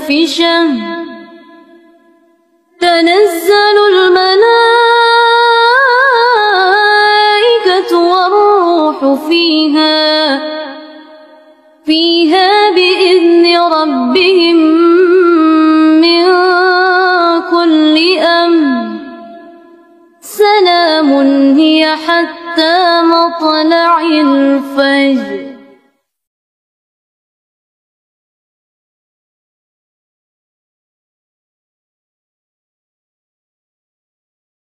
ألف شهر تنزل الملائكة والروح فيها فيها بإذن ربهم من كل أمر. سلام هي حتى مطلع الفجر.